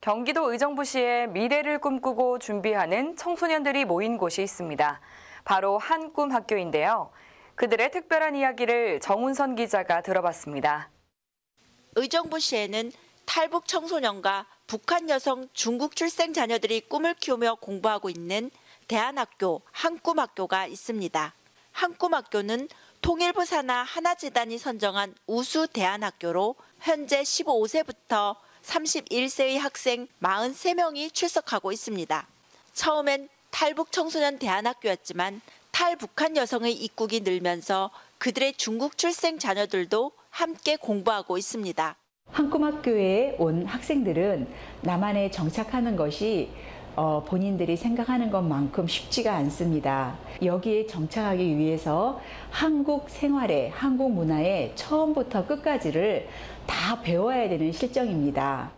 경기도 의정부시에 미래를 꿈꾸고 준비하는 청소년들이 모인 곳이 있습니다. 바로 한꿈 학교인데요. 그들의 특별한 이야기를 정운선 기자가 들어봤습니다. 의정부시에는 탈북 청소년과 북한 여성 중국 출생 자녀들이 꿈을 키우며 공부하고 있는 대안학교 한꿈학교가 있습니다. 한꿈학교는 통일부 산하 하나재단이 선정한 우수 대안학교로 현재 15세부터 31세의 학생 43명이 출석하고 있습니다. 처음엔 탈북 청소년 대안학교였지만 탈북한 여성의 입국이 늘면서 그들의 중국 출생 자녀들도 함께 공부하고 있습니다. 한꿈학교에 온 학생들은 남한에 정착하는 것이 어, 본인들이 생각하는 것만큼 쉽지가 않습니다. 여기에 정착하기 위해서 한국 생활에, 한국 문화에 처음부터 끝까지를 다 배워야 되는 실정입니다.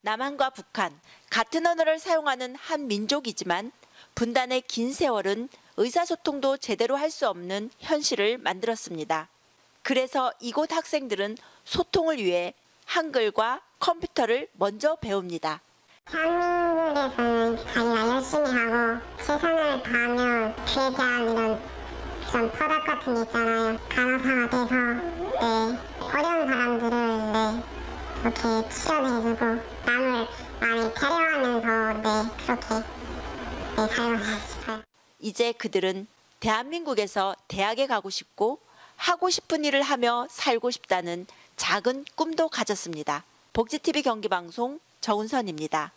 남한과 북한, 같은 언어를 사용하는 한 민족이지만 분단의 긴 세월은 의사소통도 제대로 할 수 없는 현실을 만들었습니다. 그래서 이곳 학생들은 소통을 위해 한글과 컴퓨터를 먼저 배웁니다. 대한민국에서는 자기가 열심히 하고 최선을 다하면 그에 대한 이런 그런 보답 같은 게 있잖아요. 간호사가 돼서 네, 어려운 사람들을 네, 이렇게 치료해주고 남을 많이 배려하면서 네, 그렇게 네, 살고 싶어요. 이제 그들은 대한민국에서 대학에 가고 싶고 하고 싶은 일을 하며 살고 싶다는 작은 꿈도 가졌습니다. 복지TV 경기방송 정운선입니다.